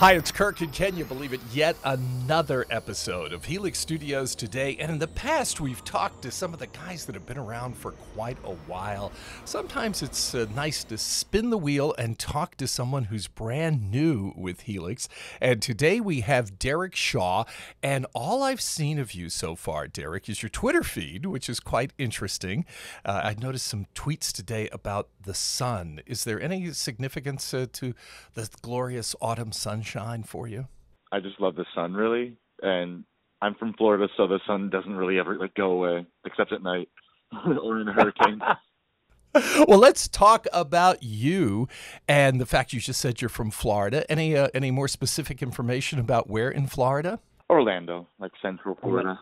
Hi, it's Kirk, and can you believe it? Yet another episode of Helix Studios today. And in the past, we've talked to some of the guys that have been around for quite a while. Sometimes it's uh, nice to spin the wheel and talk to someone who's brand new with Helix. And today we have Derek Shaw. And all I've seen of you so far, Derek, is your Twitter feed, which is quite interesting. Uh, I noticed some tweets today about the sun. Is there any significance uh, to the glorious autumn sunshine? Sunshine for you? I just love the sun, really. And I'm from Florida, so the sun doesn't really ever like go away, except at night or in a hurricane. well, let's talk about you and the fact you just said you're from Florida. Any uh, any more specific information about where in Florida? Orlando, like Central Florida.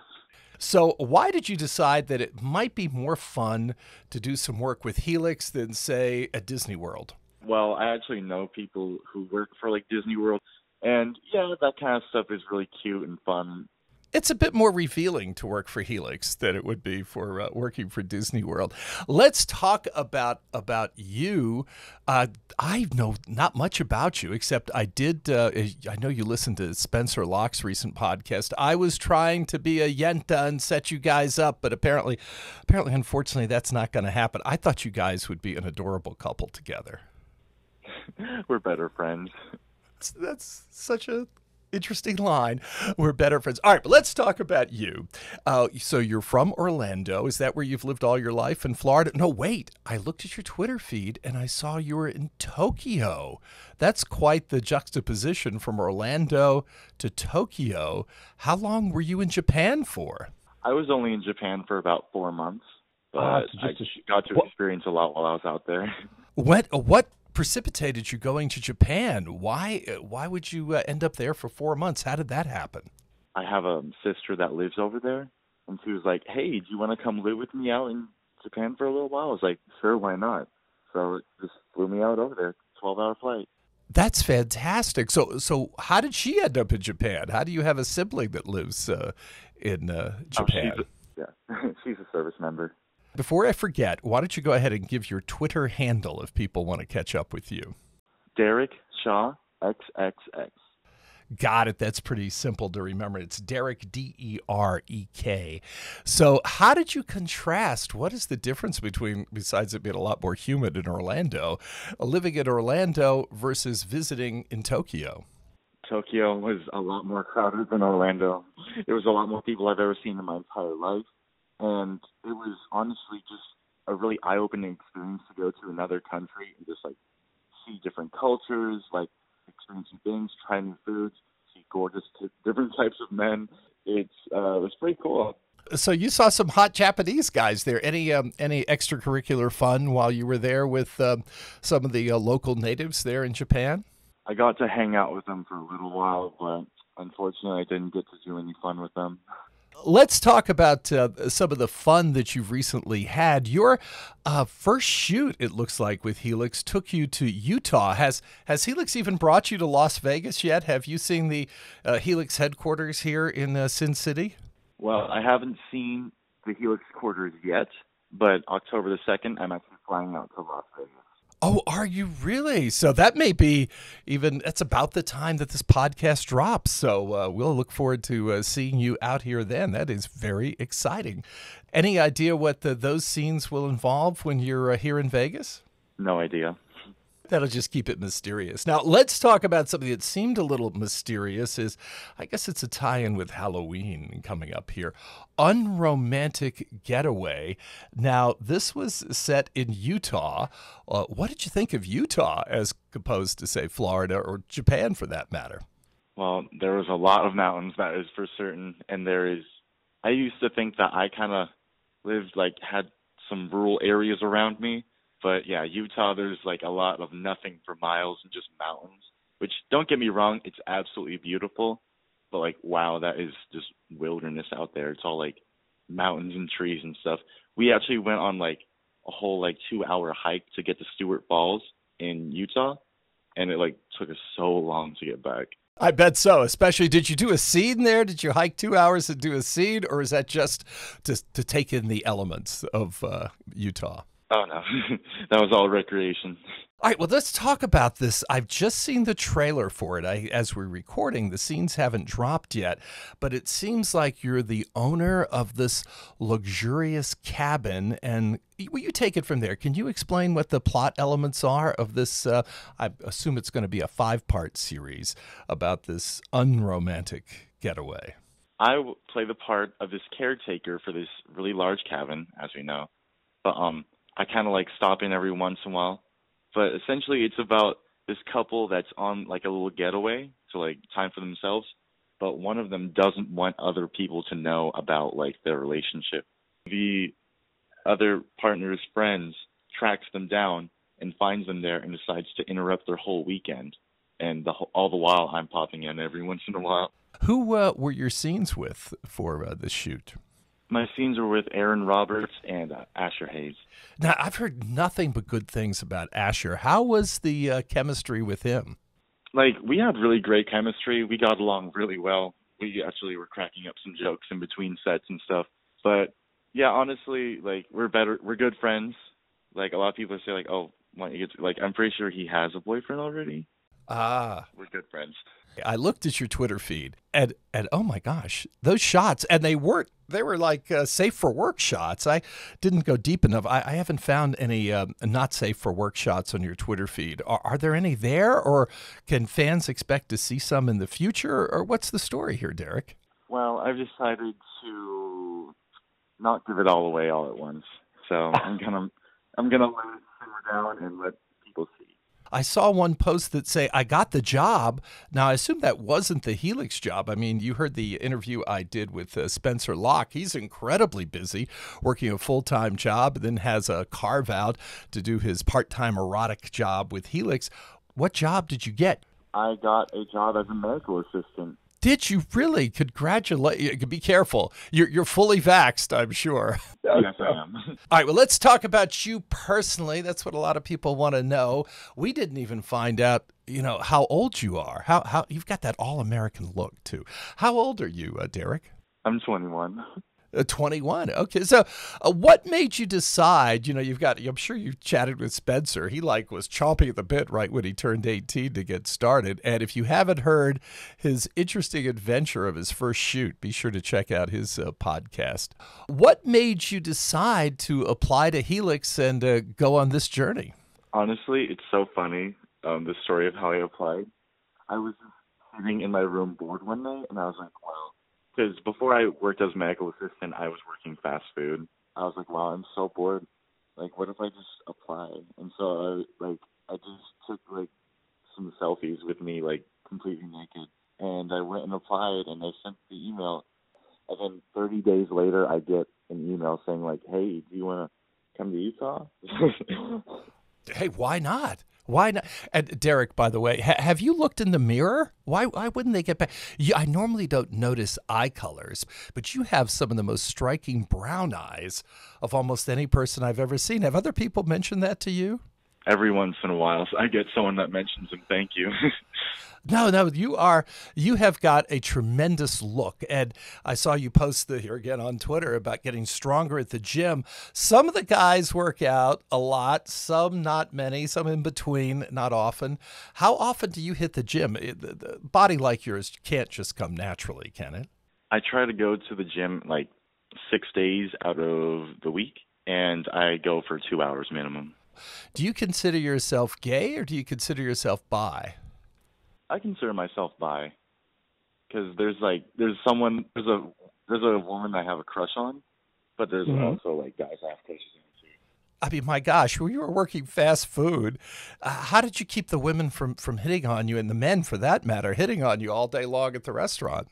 So, why did you decide that it might be more fun to do some work with Helix than, say, at Disney World? Well, I actually know people who work for like Disney World and yeah, that kind of stuff is really cute and fun. It's a bit more revealing to work for Helix than it would be for uh, working for Disney World. Let's talk about about you. Uh, I know not much about you, except I did. Uh, I know you listened to Spencer Locke's recent podcast. I was trying to be a yenta and set you guys up, but apparently, apparently, unfortunately, that's not going to happen. I thought you guys would be an adorable couple together. We're better friends. That's, that's such a interesting line. We're better friends. All right, but let's talk about you. Uh, so you're from Orlando. Is that where you've lived all your life in Florida? No, wait. I looked at your Twitter feed and I saw you were in Tokyo. That's quite the juxtaposition from Orlando to Tokyo. How long were you in Japan for? I was only in Japan for about four months, but oh, I got to experience a lot while I was out there. What what precipitated you going to Japan. Why why would you uh, end up there for four months? How did that happen? I have a sister that lives over there, and she was like, "Hey, do you want to come live with me out in Japan for a little while?" I was like, "Sure, why not?" So it just flew me out over there, twelve hour flight. That's fantastic. So, so how did she end up in Japan? How do you have a sibling that lives uh, in uh, Japan? Oh, she's a, yeah, she's a service member. Before I forget, why don't you go ahead and give your Twitter handle if people want to catch up with you? Derek Shaw XXX. Got it. That's pretty simple to remember. It's Derek D E R E K. So, how did you contrast? What is the difference between, besides it being a lot more humid in Orlando, living in Orlando versus visiting in Tokyo? Tokyo was a lot more crowded than Orlando. There was a lot more people I've ever seen in my entire life and it was honestly just a really eye-opening experience to go to another country and just like see different cultures, like experience new things, try new foods, see gorgeous t- different types of men. It's uh, it was pretty cool. So you saw some hot Japanese guys there. Any um, any extracurricular fun while you were there with um, some of the uh, local natives there in Japan? I got to hang out with them for a little while, but unfortunately, I didn't get to do any fun with them. Let's talk about uh, some of the fun that you've recently had. Your uh, first shoot, it looks like, with Helix took you to Utah. Has has Helix even brought you to Las Vegas yet? Have you seen the uh, Helix headquarters here in uh, Sin City? Well, I haven't seen the Helix quarters yet, but October the second, I'm actually flying out to Las Vegas. Oh, are you really? So that may be even, that's about the time that this podcast drops. So uh, we'll look forward to uh, seeing you out here then. That is very exciting. Any idea what the, those scenes will involve when you're uh, here in Vegas? No idea. That'll just keep it mysterious. Now, let's talk about something that seemed a little mysterious is I guess it's a tie-in with Halloween coming up here. Unromantic Getaway. Now, this was set in Utah. Uh, what did you think of Utah as opposed to say Florida or Japan for that matter? Well, there was a lot of mountains that is for certain and there is I used to think that I kind of lived like had some rural areas around me but yeah, Utah, there's like a lot of nothing for miles and just mountains. Which don't get me wrong, it's absolutely beautiful, but like wow, that is just wilderness out there. It's all like mountains and trees and stuff. We actually went on like a whole like two hour hike to get to Stewart Falls in Utah, and it like took us so long to get back. I bet so. Especially, did you do a scene there? Did you hike two hours to do a scene, or is that just to to take in the elements of uh, Utah? Oh no, that was all recreation. All right, well, let's talk about this. I've just seen the trailer for it. I, as we're recording, the scenes haven't dropped yet, but it seems like you're the owner of this luxurious cabin. And will you take it from there? Can you explain what the plot elements are of this? Uh, I assume it's going to be a five part series about this unromantic getaway. I play the part of this caretaker for this really large cabin, as we know. But um, I kind of like stop in every once in a while but essentially it's about this couple that's on like a little getaway, so like time for themselves, but one of them doesn't want other people to know about like their relationship. The other partner's friends tracks them down and finds them there and decides to interrupt their whole weekend. And the, all the while, I'm popping in every once in a while. Who uh, were your scenes with for uh, the shoot? My scenes were with Aaron Roberts and uh, Asher Hayes. Now, I've heard nothing but good things about Asher. How was the uh, chemistry with him? Like, we had really great chemistry. We got along really well. We actually were cracking up some jokes in between sets and stuff. But yeah, honestly, like we're better, we're good friends. Like a lot of people say, like, oh, why you get like I'm pretty sure he has a boyfriend already. Ah, we're good friends. I looked at your Twitter feed and and oh my gosh, those shots and they weren't they were like uh, safe for work shots. I didn't go deep enough. I, I haven't found any uh, not safe for work shots on your Twitter feed. Are, are, there any there, or can fans expect to see some in the future, or what's the story here, Derek? Well, I've decided to not give it all away all at once. So I'm gonna I'm gonna let it simmer down and let I saw one post that say I got the job. Now I assume that wasn't the Helix job. I mean, you heard the interview I did with uh, Spencer Locke. He's incredibly busy, working a full time job, then has a carve out to do his part time erotic job with Helix. What job did you get? I got a job as a medical assistant. Did you really? Congratulate you. Be careful. You're, you're fully vaxxed, I'm sure. Yes, I am. All right, well, let's talk about you personally. That's what a lot of people want to know. We didn't even find out, you know, how old you are. How, how You've got that all American look, too. How old are you, uh, Derek? I'm 21. Uh, 21. Okay. So, uh, what made you decide? You know, you've got, I'm sure you chatted with Spencer. He like was chomping at the bit right when he turned 18 to get started. And if you haven't heard his interesting adventure of his first shoot, be sure to check out his uh, podcast. What made you decide to apply to Helix and uh, go on this journey? Honestly, it's so funny. Um, the story of how I applied. I was sitting in my room bored one night and I was like, well, because before I worked as a medical assistant, I was working fast food. I was like, wow, I'm so bored. Like, what if I just apply? And so I like I just took like some selfies with me like completely naked, and I went and applied, and I sent the email. And then 30 days later, I get an email saying like, "Hey, do you want to come to Utah?" hey, why not? Why not? And Derek, by the way, ha- have you looked in the mirror? Why why wouldn't they get back? You, I normally don't notice eye colors, but you have some of the most striking brown eyes of almost any person I've ever seen. Have other people mentioned that to you? Every once in a while, I get someone that mentions them. Thank you. No, no, you are you have got a tremendous look. And I saw you post the here again on Twitter about getting stronger at the gym. Some of the guys work out a lot, some not many, some in between, not often. How often do you hit the gym? The body like yours can't just come naturally, can it? I try to go to the gym like six days out of the week, and I go for two hours minimum. Do you consider yourself gay or do you consider yourself bi? I consider myself bi, because there's like there's someone there's a there's a woman I have a crush on, but there's mm-hmm. also like guys I have crushes on too. I mean, my gosh, when you were working fast food, uh, how did you keep the women from from hitting on you and the men, for that matter, hitting on you all day long at the restaurant?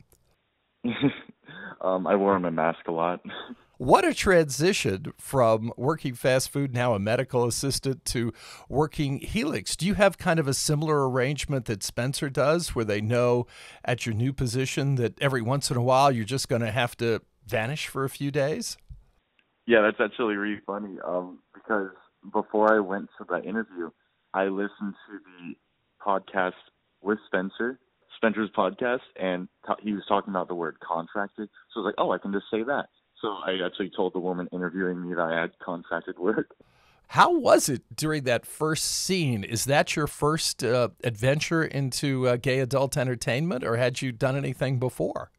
um, I wore my mask a lot. What a transition from working fast food, now a medical assistant, to working Helix. Do you have kind of a similar arrangement that Spencer does where they know at your new position that every once in a while you're just going to have to vanish for a few days? Yeah, that's actually really funny um, because before I went to that interview, I listened to the podcast with Spencer, Spencer's podcast, and he was talking about the word contracted. So I was like, oh, I can just say that. So I actually told the woman interviewing me that I had contracted work. How was it during that first scene? Is that your first uh, adventure into uh, gay adult entertainment, or had you done anything before?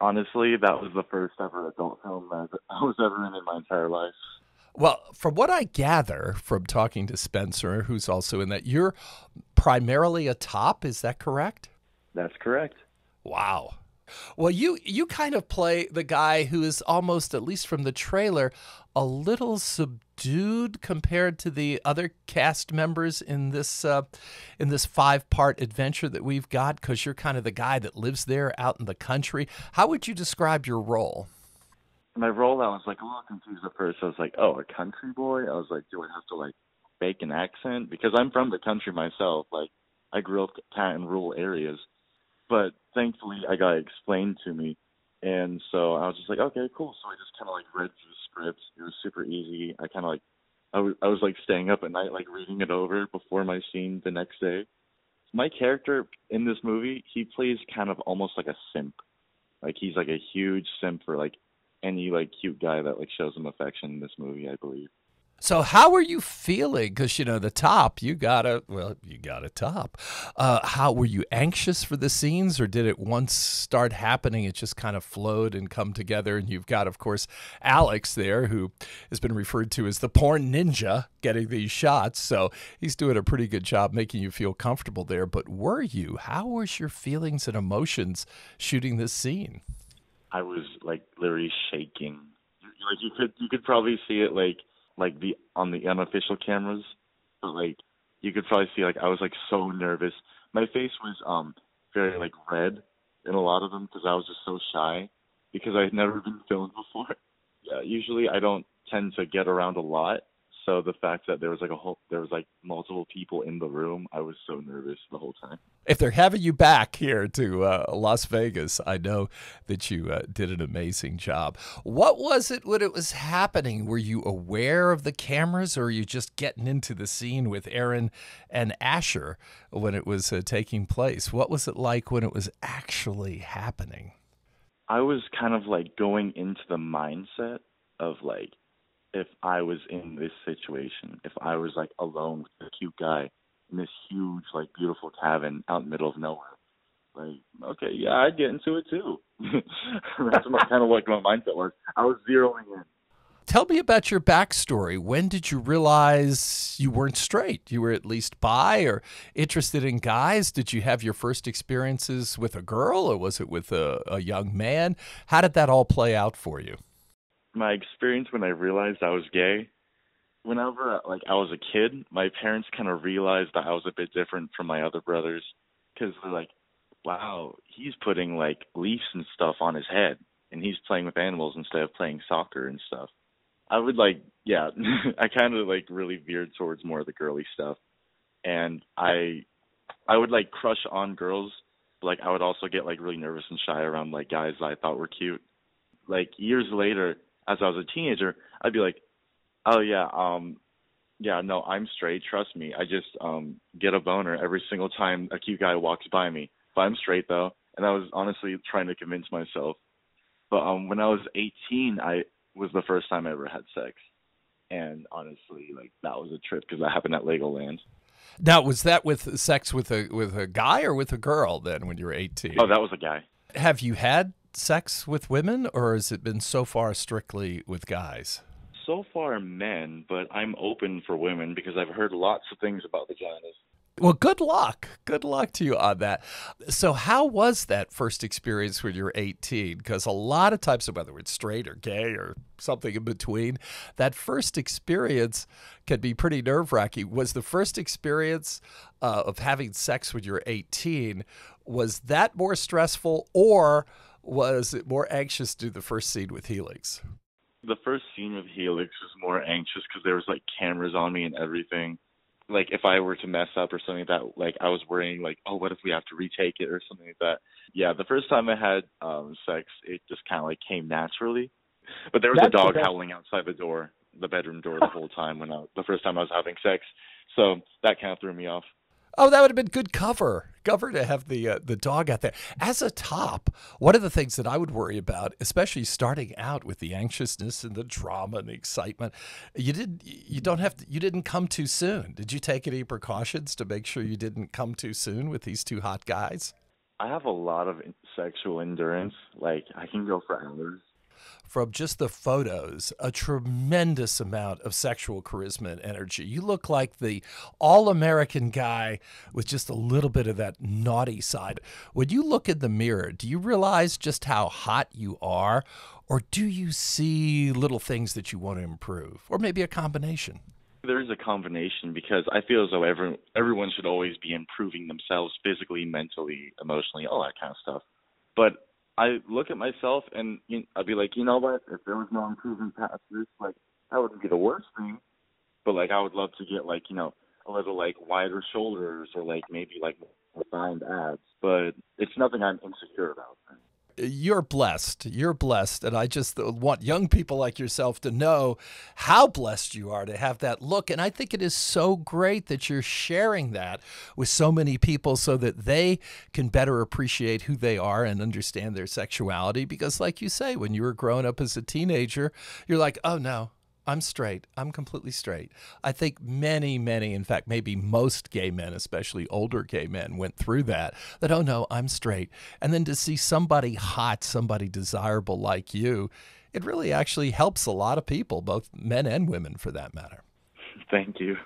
Honestly, that was the first ever adult film that I was ever in in my entire life. Well, from what I gather from talking to Spencer, who's also in that, you're primarily a top. Is that correct? That's correct. Wow. Well, you you kind of play the guy who is almost, at least from the trailer, a little subdued compared to the other cast members in this uh, in this five part adventure that we've got. Because you're kind of the guy that lives there out in the country. How would you describe your role? My role, I was like a little confused at first. I was like, "Oh, a country boy." I was like, "Do I have to like fake an accent?" Because I'm from the country myself. Like, I grew up in rural areas but thankfully I got explained to me, and so I was just like, okay, cool. So I just kind of like read through the script. It was super easy. I kind of like, I was I was like staying up at night like reading it over before my scene the next day. My character in this movie, he plays kind of almost like a simp. Like he's like a huge simp for like any like cute guy that like shows him affection in this movie, I believe. So how are you feeling? Because you know the top, you got a well, you got a top. Uh, how were you anxious for the scenes, or did it once start happening, it just kind of flowed and come together? And you've got, of course, Alex there, who has been referred to as the porn ninja, getting these shots. So he's doing a pretty good job making you feel comfortable there. But were you? How was your feelings and emotions shooting this scene? I was like literally shaking. Like you could you could probably see it like like the on the unofficial cameras, but like you could probably see like I was like so nervous. My face was um very like red in a lot of them because I was just so shy because I had never been filmed before. Yeah, usually I don't tend to get around a lot, so the fact that there was like a whole there was like multiple people in the room i was so nervous the whole time. If they're having you back here to uh, las vegas i know that you uh, did an amazing job. What was it when it was happening? Were you aware of the cameras or were you just getting into the scene with aaron and asher when it was uh, taking place? What was it like when it was actually happening? I was kind of like going into the mindset of like if I was in this situation, if I was like alone with a cute guy in this huge, like beautiful cabin out in the middle of nowhere. Like, okay, yeah, I'd get into it too. That's my, kind of like my mindset was. I was zeroing in. Tell me about your backstory. When did you realize you weren't straight? You were at least bi or interested in guys? Did you have your first experiences with a girl or was it with a, a young man? How did that all play out for you? My experience when I realized I was gay, whenever like I was a kid, my parents kind of realized that I was a bit different from my other brothers because they're like, "Wow, he's putting like leaves and stuff on his head, and he's playing with animals instead of playing soccer and stuff." I would like, yeah, I kind of like really veered towards more of the girly stuff, and I, I would like crush on girls, but, like I would also get like really nervous and shy around like guys that I thought were cute. Like years later, as I was a teenager, I'd be like, "Oh yeah, um, yeah, no, I'm straight. Trust me. I just um get a boner every single time a cute guy walks by me. But I'm straight though." And I was honestly trying to convince myself. But um when I was 18, I was the first time I ever had sex. And honestly, like that was a trip because that happened at Legoland. Now, was that with sex with a with a guy or with a girl then when you were 18? Oh, that was a guy. Have you had sex with women, or has it been so far strictly with guys? So far, men, but I'm open for women because I've heard lots of things about vaginas. Well, good luck. Good luck to you on that. So, how was that first experience when you were 18? Because a lot of times, whether it's straight or gay or something in between, that first experience can be pretty nerve wracking. Was the first experience uh, of having sex when you're 18, was that more stressful or was it more anxious to do the first scene with Helix? The first scene with Helix was more anxious because there was like cameras on me and everything. Like if I were to mess up or something like that, like I was worrying like, oh, what if we have to retake it or something like that. Yeah, the first time I had um sex, it just kind of like came naturally. But there was That's a dog howling outside the door, the bedroom door, the whole time when I the first time I was having sex. So that kind of threw me off. Oh, that would have been good cover. Cover to have the uh, the dog out there as a top. One of the things that I would worry about, especially starting out with the anxiousness and the drama and the excitement, you did you don't have to, you didn't come too soon. Did you take any precautions to make sure you didn't come too soon with these two hot guys? I have a lot of sexual endurance. Like I can go for hours from just the photos a tremendous amount of sexual charisma and energy. You look like the all American guy with just a little bit of that naughty side. When you look in the mirror, do you realize just how hot you are? Or do you see little things that you want to improve? Or maybe a combination? There is a combination because I feel as though every, everyone should always be improving themselves physically, mentally, emotionally, all that kind of stuff. But I look at myself and you know, I'd be like, you know what? If there was no improvement past this, like that wouldn't be the worst thing. But like, I would love to get like you know a little like wider shoulders or like maybe like refined abs. But it's nothing I'm insecure about you're blessed. You're blessed. And I just want young people like yourself to know how blessed you are to have that look. And I think it is so great that you're sharing that with so many people so that they can better appreciate who they are and understand their sexuality. Because, like you say, when you were growing up as a teenager, you're like, oh no, I'm straight. I'm completely straight. I think many, many, in fact, maybe most gay men, especially older gay men, went through that. That, oh no, I'm straight. And then to see somebody hot, somebody desirable like you, it really actually helps a lot of people, both men and women for that matter. Thank you.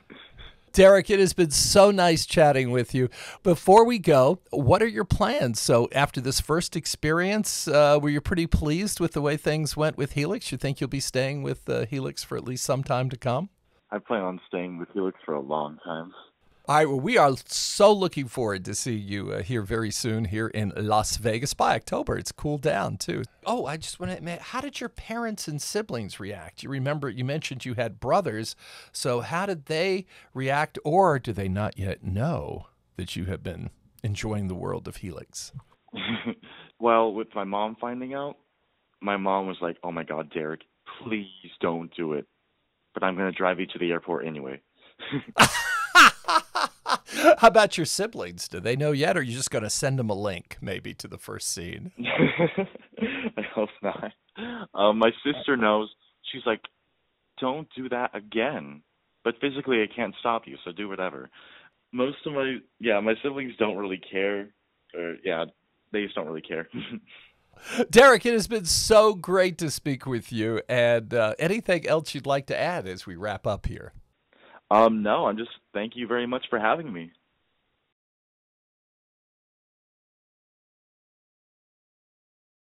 Derek, it has been so nice chatting with you. Before we go, what are your plans? So, after this first experience, uh, were you pretty pleased with the way things went with Helix? You think you'll be staying with uh, Helix for at least some time to come? I plan on staying with Helix for a long time. All right, well, we are so looking forward to see you uh, here very soon here in Las Vegas by October. It's cooled down too. Oh, I just want to admit, how did your parents and siblings react? You remember you mentioned you had brothers, so how did they react, or do they not yet know that you have been enjoying the world of Helix? well, with my mom finding out, my mom was like, "Oh my God, Derek, please don't do it," but I'm going to drive you to the airport anyway. How about your siblings? Do they know yet, or are you just going to send them a link, maybe, to the first scene? I hope not. Um, my sister knows. She's like, "Don't do that again." But physically, I can't stop you, so do whatever. Most of my yeah, my siblings don't really care, or yeah, they just don't really care. Derek, it has been so great to speak with you. And uh, anything else you'd like to add as we wrap up here? Um, no, I'm just thank you very much for having me.